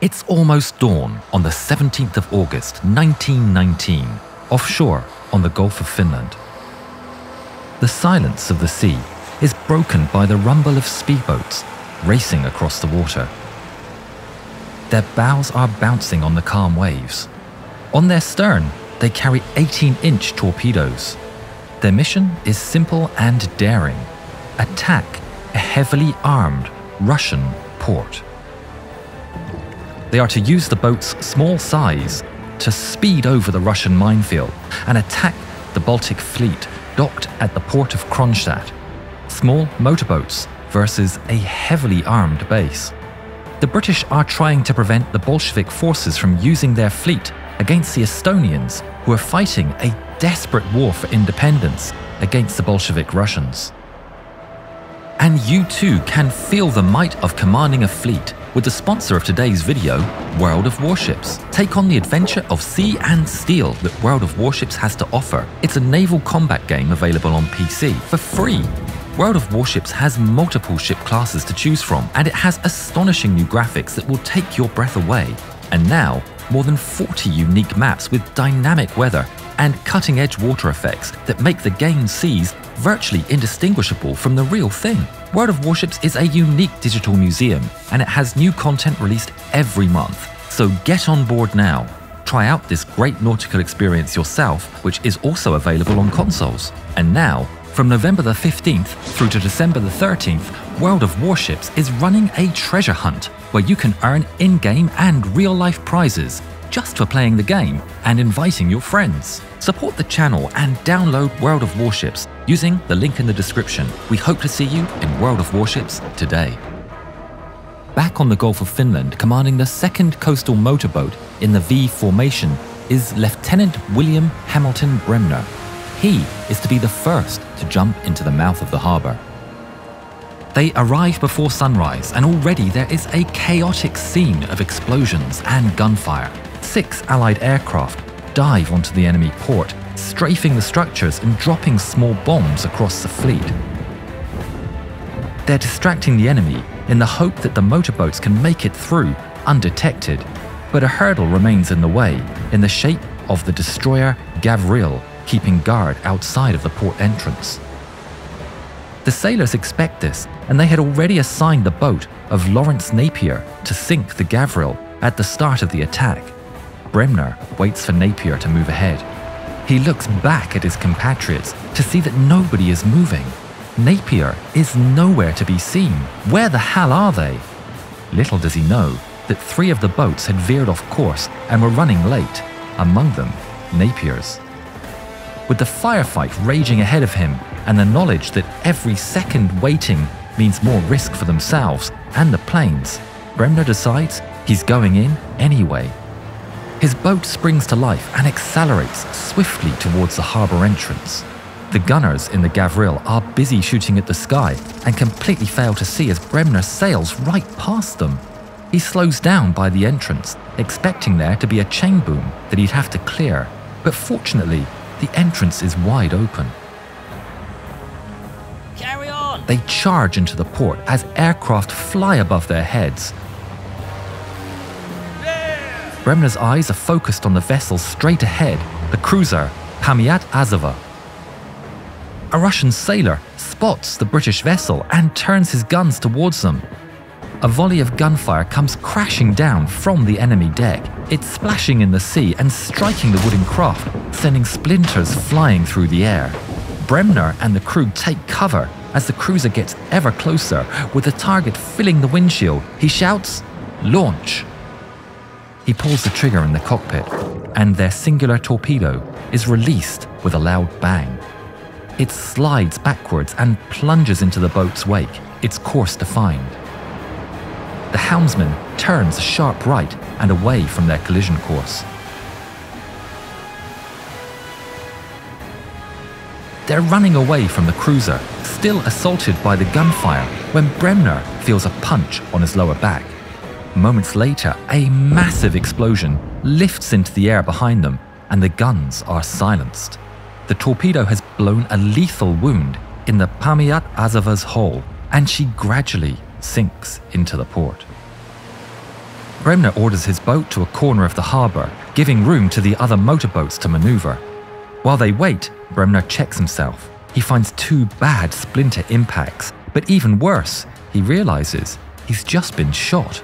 It's almost dawn on the 17th of August 1919, offshore on the Gulf of Finland. The silence of the sea is broken by the rumble of speedboats racing across the water. Their bows are bouncing on the calm waves. On their stern, they carry 18 inch torpedoes. Their mission is simple and daring attack a heavily armed Russian port. They are to use the boat's small size to speed over the Russian minefield and attack the Baltic fleet docked at the port of Kronstadt. Small motorboats versus a heavily armed base. The British are trying to prevent the Bolshevik forces from using their fleet against the Estonians, who are fighting a desperate war for independence against the Bolshevik Russians. And you too can feel the might of commanding a fleet with the sponsor of today's video, World of Warships. Take on the adventure of sea and steel that World of Warships has to offer. It's a naval combat game available on PC for free. World of Warships has multiple ship classes to choose from, and it has astonishing new graphics that will take your breath away. And now, more than 40 unique maps with dynamic weather and cutting edge water effects that make the game seas virtually indistinguishable from the real thing. World of Warships is a unique digital museum and it has new content released every month. So get on board now. Try out this great nautical experience yourself, which is also available on consoles. And now, from November the 15th through to December the 13th, World of Warships is running a treasure hunt where you can earn in game and real life prizes just for playing the game and inviting your friends. Support the channel and download World of Warships using the link in the description. We hope to see you in World of Warships today. Back on the Gulf of Finland, commanding the 2nd Coastal Motorboat in the V formation is Lieutenant William Hamilton Bremner. He is to be the first to jump into the mouth of the harbour. They arrive before sunrise, and already there is a chaotic scene of explosions and gunfire. Six Allied aircraft dive onto the enemy port, strafing the structures and dropping small bombs across the fleet. They're distracting the enemy in the hope that the motorboats can make it through undetected, but a hurdle remains in the way in the shape of the destroyer Gavril keeping guard outside of the port entrance. The sailors expect this, and they had already assigned the boat of Lawrence Napier to sink the Gavril at the start of the attack. Bremner waits for Napier to move ahead. He looks back at his compatriots to see that nobody is moving. Napier is nowhere to be seen. Where the hell are they? Little does he know that three of the boats had veered off course and were running late, among them Napier's. With the firefight raging ahead of him and the knowledge that every second waiting means more risk for themselves and the planes, Bremner decides he's going in anyway. His boat springs to life and accelerates swiftly towards the harbour entrance. The gunners in the Gavril are busy shooting at the sky and completely fail to see as Bremner sails right past them. He slows down by the entrance, expecting there to be a chain boom that he'd have to clear, but fortunately, the entrance is wide open. Carry on! They charge into the port as aircraft fly above their heads. Bremner's eyes are focused on the vessel straight ahead, the cruiser Pamiat Azova. A Russian sailor spots the British vessel and turns his guns towards them. A volley of gunfire comes crashing down from the enemy deck. It's splashing in the sea and striking the wooden craft, sending splinters flying through the air. Bremner and the crew take cover as the cruiser gets ever closer, with the target filling the windshield. He shouts, Launch! He pulls the trigger in the cockpit, and their singular torpedo is released with a loud bang. It slides backwards and plunges into the boat's wake, its course defined. The helmsman turns a sharp right and away from their collision course. They're running away from the cruiser, still assaulted by the gunfire, when Bremner feels a punch on his lower back. Moments later, a massive explosion lifts into the air behind them, and the guns are silenced. The torpedo has blown a lethal wound in the Pamiat Azova's hull, and she gradually sinks into the port. Bremner orders his boat to a corner of the harbour, giving room to the other motorboats to maneuver. While they wait, Bremner checks himself. He finds two bad splinter impacts, but even worse, he realizes he's just been shot.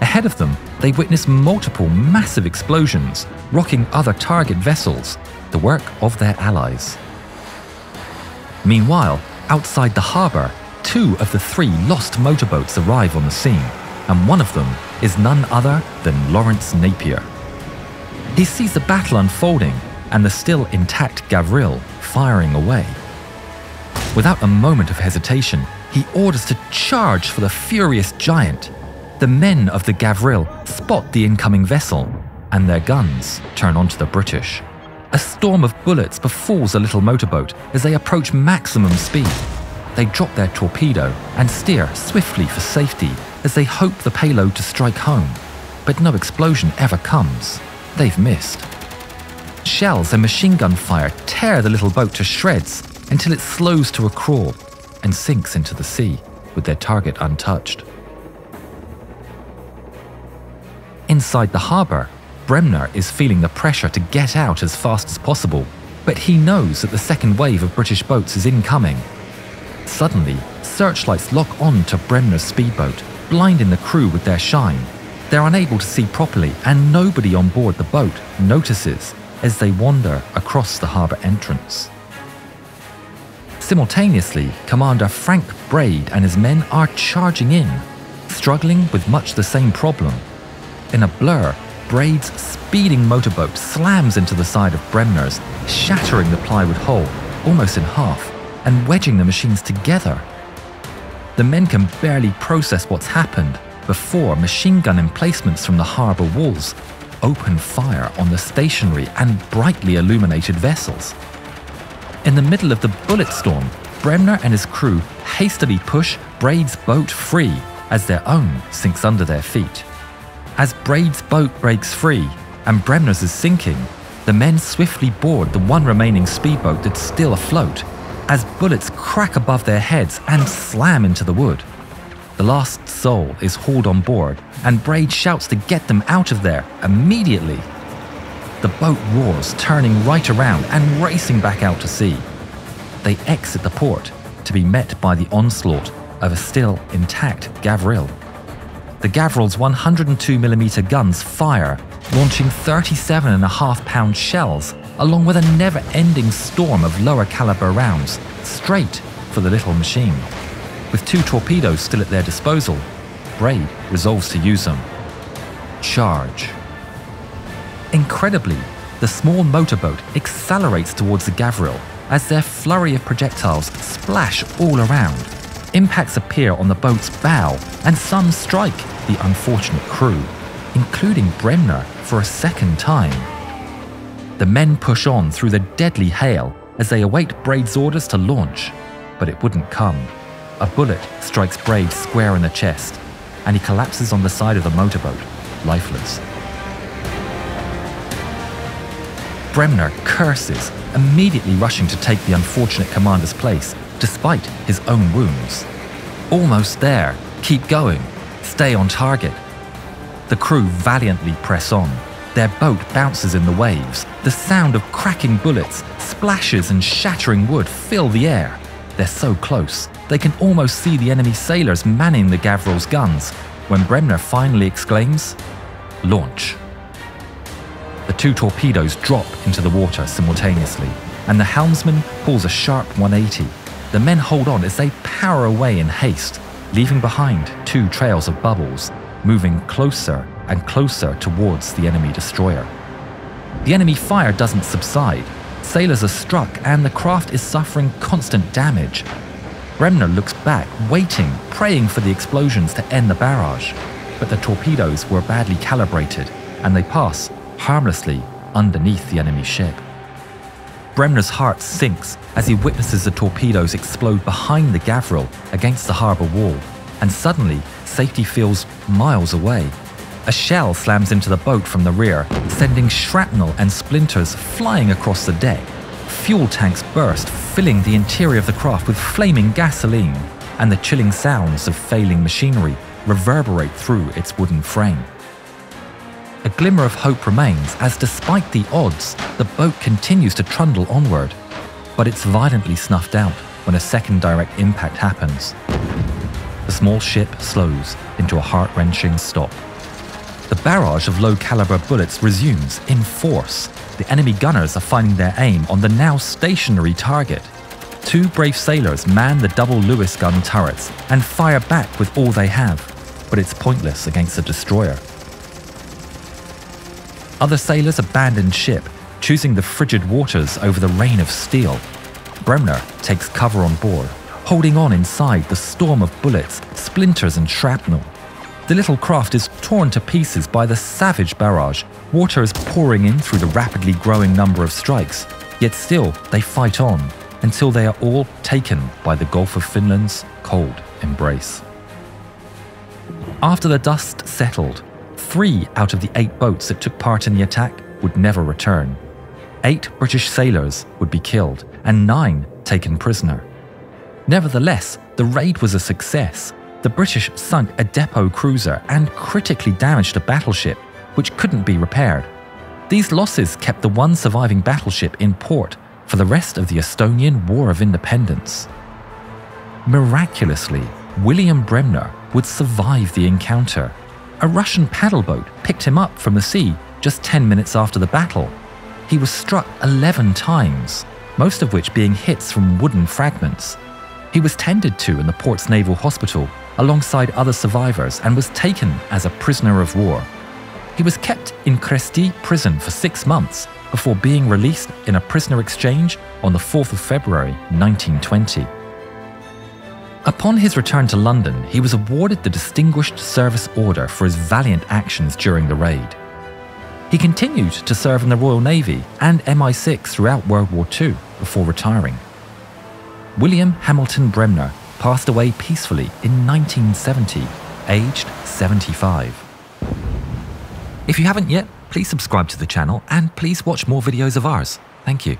Ahead of them, they witness multiple massive explosions, rocking other target vessels, the work of their allies. Meanwhile, outside the harbour, two of the three lost motorboats arrive on the scene, and one of them is none other than Lawrence Napier. He sees the battle unfolding and the still intact Gavril firing away. Without a moment of hesitation, he orders to charge for the furious giant. The men of the Gavril spot the incoming vessel, and their guns turn onto the British. A storm of bullets befalls a little motorboat as they approach maximum speed. They drop their torpedo and steer swiftly for safety as they hope the payload to strike home. But no explosion ever comes. They've missed. Shells and machine gun fire tear the little boat to shreds until it slows to a crawl and sinks into the sea with their target untouched. Inside the harbour, Bremner is feeling the pressure to get out as fast as possible, but he knows that the second wave of British boats is incoming. Suddenly, searchlights lock on to Bremner's speedboat, blinding the crew with their shine. They're unable to see properly, and nobody on board the boat notices as they wander across the harbour entrance. Simultaneously, Commander Frank Braid and his men are charging in, struggling with much the same problem. In a blur, Braid's speeding motorboat slams into the side of Bremner's, shattering the plywood hull almost in half and wedging the machines together. The men can barely process what's happened before machine gun emplacements from the harbour walls open fire on the stationary and brightly illuminated vessels. In the middle of the bullet storm, Bremner and his crew hastily push Braid's boat free as their own sinks under their feet. As Braid's boat breaks free and Bremner's is sinking, the men swiftly board the one remaining speedboat that's still afloat as bullets crack above their heads and slam into the wood. The last soul is hauled on board, and Braid shouts to get them out of there immediately. The boat roars, turning right around and racing back out to sea. They exit the port to be met by the onslaught of a still intact Gavril. The Gavril's 102mm guns fire, launching 37.5 pound shells, along with a never ending storm of lower caliber rounds, straight for the little machine. With two torpedoes still at their disposal, Braid resolves to use them. Charge. Incredibly, the small motorboat accelerates towards the Gavril as their flurry of projectiles splash all around. Impacts appear on the boat's bow, and some strike the unfortunate crew, including Bremner for a second time. The men push on through the deadly hail as they await Braid's orders to launch, but it wouldn't come. A bullet strikes Braid square in the chest, and he collapses on the side of the motorboat, lifeless. Bremner curses, immediately rushing to take the unfortunate commander's place, despite his own wounds. Almost there. Keep going. Stay on target. The crew valiantly press on. Their boat bounces in the waves. The sound of cracking bullets, splashes, and shattering wood fill the air. They're so close, they can almost see the enemy sailors manning the Gavril's guns when Bremner finally exclaims, Launch. The two torpedoes drop into the water simultaneously, and the helmsman pulls a sharp 180. The men hold on as they power away in haste, leaving behind two trails of bubbles, moving closer and closer towards the enemy destroyer. The enemy fire doesn't subside. Sailors are struck, and the craft is suffering constant damage. Bremner looks back, waiting, praying for the explosions to end the barrage. But the torpedoes were badly calibrated, and they pass harmlessly underneath the enemy ship. Bremner's heart sinks as he witnesses the torpedoes explode behind the Gavril against the harbour wall, and suddenly safety feels miles away. A shell slams into the boat from the rear, sending shrapnel and splinters flying across the deck. Fuel tanks burst, filling the interior of the craft with flaming gasoline, and the chilling sounds of failing machinery reverberate through its wooden frame. A glimmer of hope remains as, despite the odds, the boat continues to trundle onward, but it's violently snuffed out when a second direct impact happens. The small ship slows into a heart wrenching stop. The barrage of low caliber bullets resumes in force. The enemy gunners are finding their aim on the now stationary target. Two brave sailors man the double Lewis gun turrets and fire back with all they have, but it's pointless against a destroyer. Other sailors abandon ship, choosing the frigid waters over the rain of steel. Bremner takes cover on board, holding on inside the storm of bullets, splinters, and shrapnel. The little craft is torn to pieces by the savage barrage. Water is pouring in through the rapidly growing number of strikes, yet still they fight on until they are all taken by the Gulf of Finland's cold embrace. After the dust settled, three out of the eight boats that took part in the attack would never return. Eight British sailors would be killed and nine taken prisoner. Nevertheless, the raid was a success. The British sunk a depot cruiser and critically damaged a battleship, which couldn't be repaired. These losses kept the one surviving battleship in port for the rest of the Estonian War of Independence. Miraculously, William Bremner would survive the encounter. A Russian paddle boat picked him up from the sea just 10 minutes after the battle. He was struck 11 times, most of which being hits from wooden fragments. He was tended to in the port's naval hospital alongside other survivors and was taken as a prisoner of war. He was kept in Kresty prison for six months before being released in a prisoner exchange on the 4th of February 1920. Upon his return to London, he was awarded the Distinguished Service Order for his valiant actions during the raid. He continued to serve in the Royal Navy and MI6 throughout World War II before retiring. William Hamilton Bremner passed away peacefully in 1970, aged 75. If you haven't yet, please subscribe to the channel and please watch more videos of ours. Thank you.